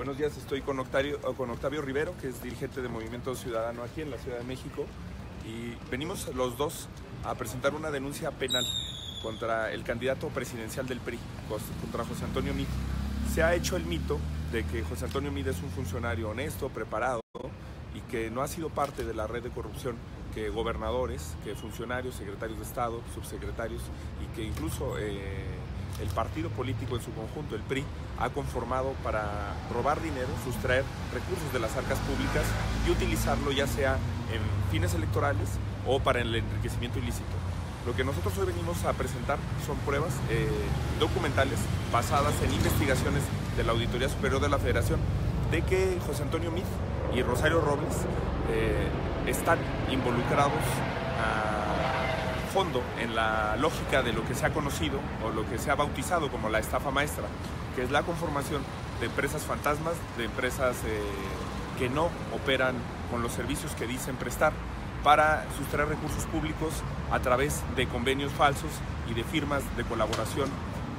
Buenos días, estoy con Octavio, con Octavio Rivero, que es dirigente de Movimiento Ciudadano aquí en la Ciudad de México, y venimos los dos a presentar una denuncia penal contra el candidato presidencial del PRI, contra José Antonio Mid. Se ha hecho el mito de que José Antonio Mid es un funcionario honesto, preparado y que no ha sido parte de la red de corrupción que gobernadores, que funcionarios, secretarios de Estado, subsecretarios y que incluso eh, el partido político en su conjunto, el PRI, ha conformado para robar dinero, sustraer recursos de las arcas públicas y utilizarlo ya sea en fines electorales o para el enriquecimiento ilícito. Lo que nosotros hoy venimos a presentar son pruebas eh, documentales basadas en investigaciones de la Auditoría Superior de la Federación de que José Antonio Mid y Rosario Robles eh, están involucrados a fondo en la lógica de lo que se ha conocido o lo que se ha bautizado como la estafa maestra, que es la conformación de empresas fantasmas, de empresas eh, que no operan con los servicios que dicen prestar para sustraer recursos públicos a través de convenios falsos y de firmas de colaboración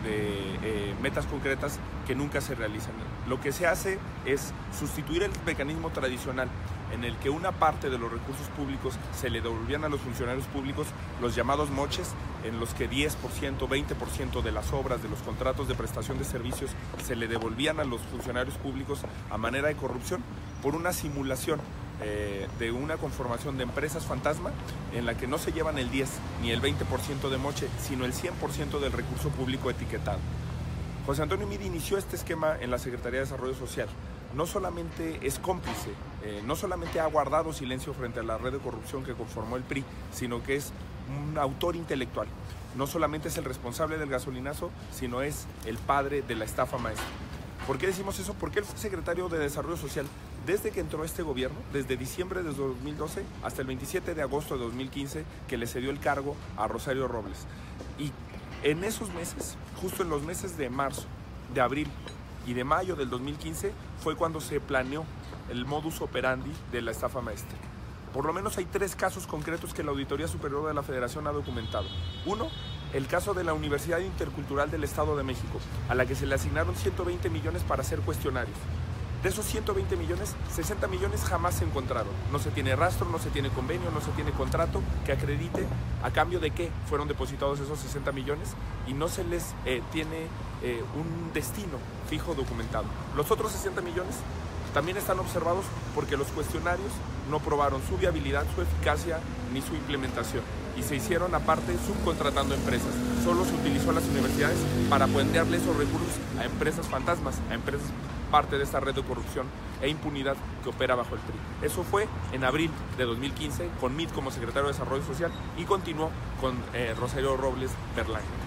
de eh, metas concretas que nunca se realizan. Lo que se hace es sustituir el mecanismo tradicional en el que una parte de los recursos públicos se le devolvían a los funcionarios públicos, los llamados moches, en los que 10%, 20% de las obras, de los contratos de prestación de servicios se le devolvían a los funcionarios públicos a manera de corrupción por una simulación eh, de una conformación de empresas fantasma en la que no se llevan el 10 ni el 20% de moche, sino el 100% del recurso público etiquetado. José Antonio Midi inició este esquema en la Secretaría de Desarrollo Social. No solamente es cómplice, eh, no solamente ha guardado silencio frente a la red de corrupción que conformó el PRI, sino que es un autor intelectual. No solamente es el responsable del gasolinazo, sino es el padre de la estafa maestra. ¿Por qué decimos eso? Porque él fue secretario de Desarrollo Social desde que entró este gobierno, desde diciembre de 2012 hasta el 27 de agosto de 2015, que le cedió el cargo a Rosario Robles. Y en esos meses, justo en los meses de marzo, de abril y de mayo del 2015, fue cuando se planeó el modus operandi de la estafa maestra. Por lo menos hay tres casos concretos que la Auditoría Superior de la Federación ha documentado. Uno, el caso de la Universidad Intercultural del Estado de México, a la que se le asignaron 120 millones para hacer cuestionarios. De esos 120 millones, 60 millones jamás se encontraron. No se tiene rastro, no se tiene convenio, no se tiene contrato que acredite a cambio de qué fueron depositados esos 60 millones y no se les eh, tiene eh, un destino fijo documentado. Los otros 60 millones también están observados porque los cuestionarios no probaron su viabilidad, su eficacia ni su implementación y se hicieron aparte subcontratando empresas. Solo se utilizó las universidades para puentearle esos recursos a empresas fantasmas, a empresas parte de esta red de corrupción e impunidad que opera bajo el PRI. Eso fue en abril de 2015 con MIT como secretario de Desarrollo Social y continuó con eh, Rosario Robles Berlanga.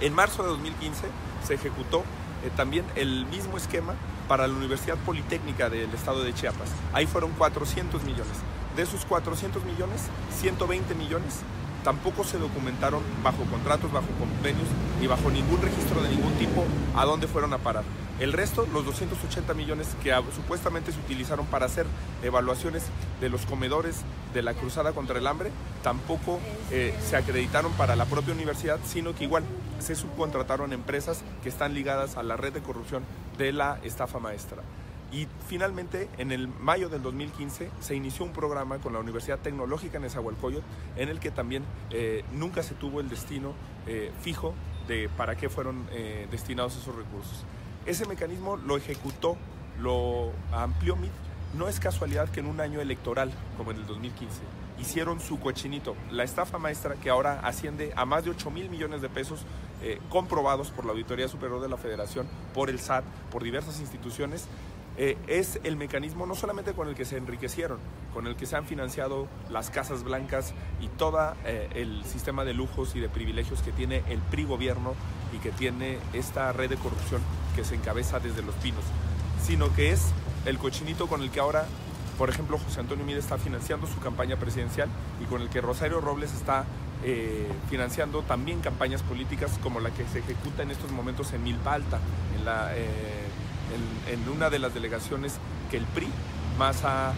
En marzo de 2015 se ejecutó eh, también el mismo esquema para la Universidad Politécnica del Estado de Chiapas. Ahí fueron 400 millones. De esos 400 millones, 120 millones tampoco se documentaron bajo contratos, bajo convenios y bajo ningún registro de ningún tipo a dónde fueron a parar. El resto, los 280 millones que supuestamente se utilizaron para hacer evaluaciones de los comedores de la Cruzada contra el Hambre, tampoco eh, se acreditaron para la propia universidad, sino que igual se subcontrataron empresas que están ligadas a la red de corrupción de la estafa maestra. Y finalmente, en el mayo del 2015, se inició un programa con la Universidad Tecnológica en Nezahualcóyotl, en el que también eh, nunca se tuvo el destino eh, fijo de para qué fueron destinados esos recursos. Ese mecanismo lo ejecutó, lo amplió MIT. No es casualidad que en un año electoral, como en el 2015, hicieron su cochinito, la estafa maestra que ahora asciende a más de 8 mil millones de pesos comprobados por la Auditoría Superior de la Federación, por el SAT, por diversas instituciones eh, es el mecanismo no solamente con el que se enriquecieron, con el que se han financiado las casas blancas y todo eh, el sistema de lujos y de privilegios que tiene el PRI gobierno y que tiene esta red de corrupción que se encabeza desde los pinos, sino que es el cochinito con el que ahora, por ejemplo, José Antonio Mide está financiando su campaña presidencial y con el que Rosario Robles está eh, financiando también campañas políticas como la que se ejecuta en estos momentos en Milpa Alta, en la en, una de las delegaciones que el PRI más ha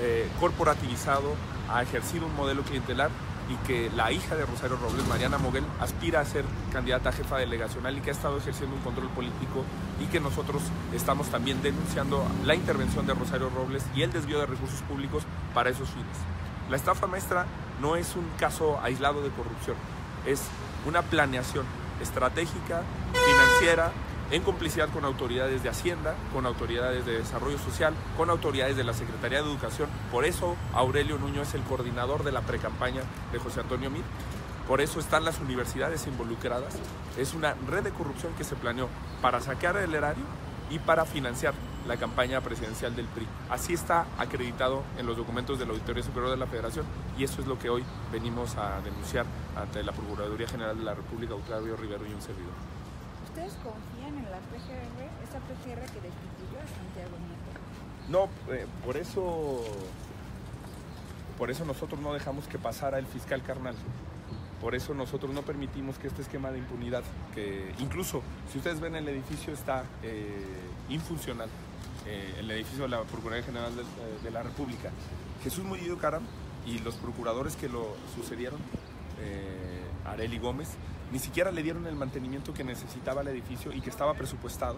eh, corporativizado, ha ejercido un modelo clientelar y que la hija de Rosario Robles, Mariana Moguel, aspira a ser candidata a jefa delegacional y que ha estado ejerciendo un control político y que nosotros estamos también denunciando la intervención de Rosario Robles y el desvío de recursos públicos para esos fines. La estafa maestra no es un caso aislado de corrupción, es una planeación estratégica, financiera, en complicidad con autoridades de Hacienda, con autoridades de Desarrollo Social, con autoridades de la Secretaría de Educación. Por eso Aurelio Nuño es el coordinador de la precampaña de José Antonio Mir. Por eso están las universidades involucradas. Es una red de corrupción que se planeó para saquear el erario y para financiar la campaña presidencial del PRI. Así está acreditado en los documentos de la Auditoría Superior de la Federación y eso es lo que hoy venimos a denunciar ante la Procuraduría General de la República, Octavio Rivero y un servidor. ¿Ustedes confían en la PGR, esa PGR que destituyó a Santiago Nieto? No, eh, por eso, por eso nosotros no dejamos que pasara el fiscal carnal. Por eso nosotros no permitimos que este esquema de impunidad, que incluso si ustedes ven el edificio está eh, infuncional, eh, el edificio de la Procuraduría General de, la República. Jesús Murillo Caram y los procuradores que lo sucedieron, Areli Gómez, ni siquiera le dieron el mantenimiento que necesitaba el edificio y que estaba presupuestado.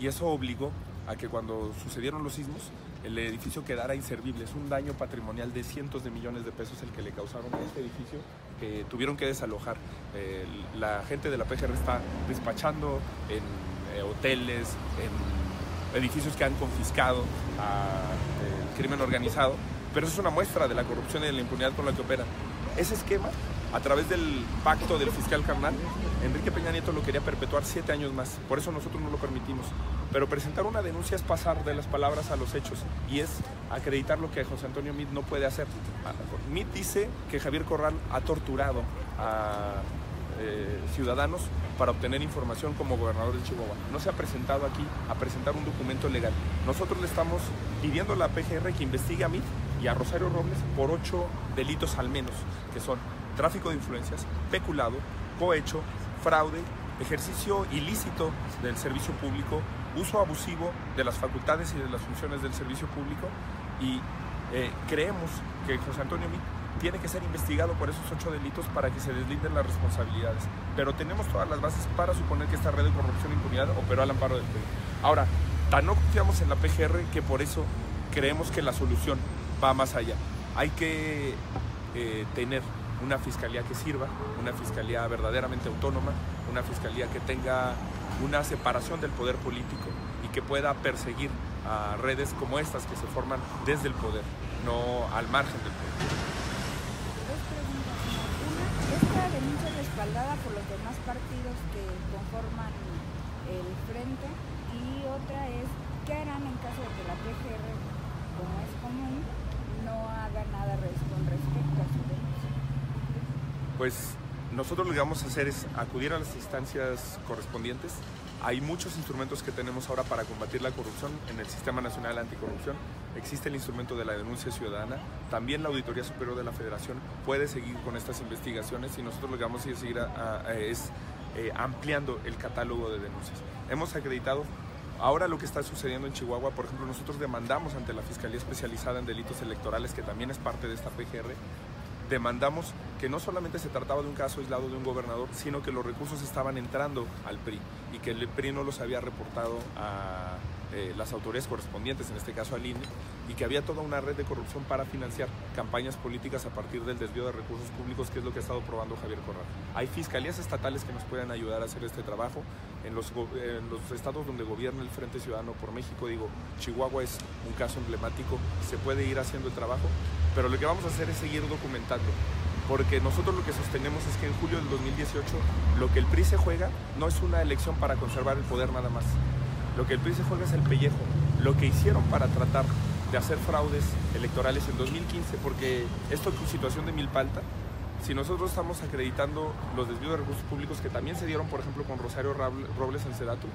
Y eso obligó a que cuando sucedieron los sismos, el edificio quedara inservible. Es un daño patrimonial de cientos de millones de pesos el que le causaron a este edificio, que tuvieron que desalojar. Eh, la gente de la PGR está despachando en eh, hoteles, en edificios que han confiscado al crimen organizado, pero eso es una muestra de la corrupción y de la impunidad con la que operan. Ese esquema a través del pacto del fiscal carnal, Enrique Peña Nieto lo quería perpetuar siete años más. Por eso nosotros no lo permitimos. Pero presentar una denuncia es pasar de las palabras a los hechos y es acreditar lo que José Antonio Mit no puede hacer. Mit dice que Javier Corral ha torturado a eh, ciudadanos para obtener información como gobernador de Chihuahua. No se ha presentado aquí a presentar un documento legal. Nosotros le estamos pidiendo a la PGR que investigue a Mit y a Rosario Robles por ocho delitos al menos, que son tráfico de influencias, peculado, cohecho, fraude, ejercicio ilícito del servicio público, uso abusivo de las facultades y de las funciones del servicio público y eh, creemos que José Antonio Mit tiene que ser investigado por esos ocho delitos para que se deslinden las responsabilidades. Pero tenemos todas las bases para suponer que esta red de corrupción e impunidad operó al amparo del PRI. Ahora, tan no confiamos en la PGR que por eso creemos que la solución va más allá. Hay que eh, tener una fiscalía que sirva, una fiscalía verdaderamente autónoma, una fiscalía que tenga una separación del poder político y que pueda perseguir a redes como estas que se forman desde el poder, no al margen del poder. Una, esta denuncia es respaldada por los demás partidos que conforman el frente y otra es, ¿qué harán en caso de que la PGR, como es común, no haga nada con respecto a su? Pues nosotros lo que vamos a hacer es acudir a las instancias correspondientes. Hay muchos instrumentos que tenemos ahora para combatir la corrupción en el Sistema Nacional Anticorrupción. Existe el instrumento de la denuncia ciudadana. También la Auditoría Superior de la Federación puede seguir con estas investigaciones y nosotros lo que vamos a seguir es eh, ampliando el catálogo de denuncias. Hemos acreditado Ahora lo que está sucediendo en Chihuahua, por ejemplo, nosotros demandamos ante la Fiscalía Especializada en Delitos Electorales, que también es parte de esta PGR, demandamos que no solamente se trataba de un caso aislado de un gobernador, sino que los recursos estaban entrando al PRI y que el PRI no los había reportado a eh, las autoridades correspondientes, en este caso al INE, y que había toda una red de corrupción para financiar campañas políticas a partir del desvío de recursos públicos, que es lo que ha estado probando Javier Corral. Hay fiscalías estatales que nos pueden ayudar a hacer este trabajo. En los, en los estados donde gobierna el Frente Ciudadano por México, digo, Chihuahua es un caso emblemático, se puede ir haciendo el trabajo, pero lo que vamos a hacer es seguir documentando porque nosotros lo que sostenemos es que en julio del 2018 lo que el PRI se juega no es una elección para conservar el poder nada más. Lo que el PRI se juega es el pellejo. Lo que hicieron para tratar de hacer fraudes electorales en 2015, porque esto es situación de milpalta, si nosotros estamos acreditando los desvíos de recursos públicos que también se dieron, por ejemplo, con Rosario Robles en Sedatu,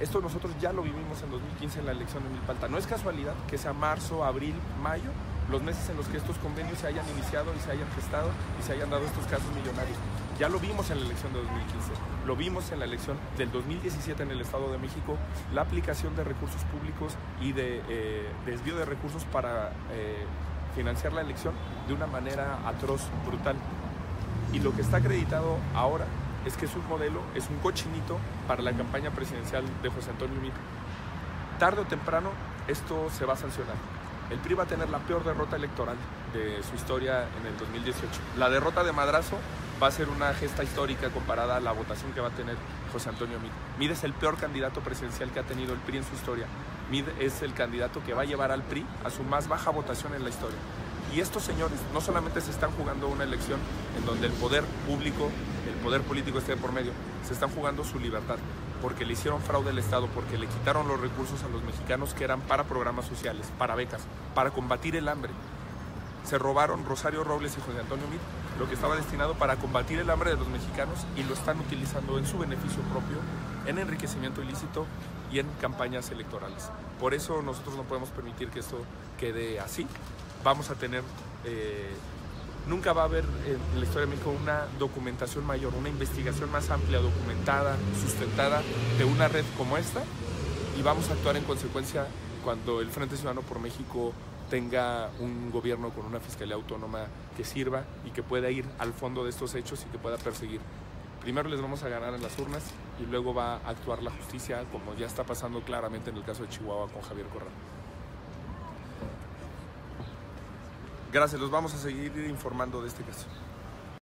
esto nosotros ya lo vivimos en 2015 en la elección de Milpalta. No es casualidad que sea marzo, abril, mayo, los meses en los que estos convenios se hayan iniciado y se hayan gestado y se hayan dado estos casos millonarios. Ya lo vimos en la elección de 2015, lo vimos en la elección del 2017 en el Estado de México, la aplicación de recursos públicos y de eh, desvío de recursos para eh, financiar la elección de una manera atroz, brutal. Y lo que está acreditado ahora es que es un modelo, es un cochinito para la campaña presidencial de José Antonio Meade. Tarde o temprano esto se va a sancionar. El PRI va a tener la peor derrota electoral de su historia en el 2018. La derrota de Madrazo va a ser una gesta histórica comparada a la votación que va a tener José Antonio Mid. Mid es el peor candidato presidencial que ha tenido el PRI en su historia. Mid es el candidato que va a llevar al PRI a su más baja votación en la historia. Y estos señores no solamente se están jugando una elección en donde el poder público, el poder político esté por medio, se están jugando su libertad, porque le hicieron fraude al Estado, porque le quitaron los recursos a los mexicanos que eran para programas sociales, para becas, para combatir el hambre. Se robaron Rosario Robles y José Antonio Mit lo que estaba destinado para combatir el hambre de los mexicanos y lo están utilizando en su beneficio propio, en enriquecimiento ilícito y en campañas electorales. Por eso nosotros no podemos permitir que esto quede así vamos a tener, eh, nunca va a haber en la historia de México una documentación mayor, una investigación más amplia, documentada, sustentada de una red como esta y vamos a actuar en consecuencia cuando el Frente Ciudadano por México tenga un gobierno con una fiscalía autónoma que sirva y que pueda ir al fondo de estos hechos y que pueda perseguir. Primero les vamos a ganar en las urnas y luego va a actuar la justicia como ya está pasando claramente en el caso de Chihuahua con Javier Corral. Gracias, los vamos a seguir informando de este caso.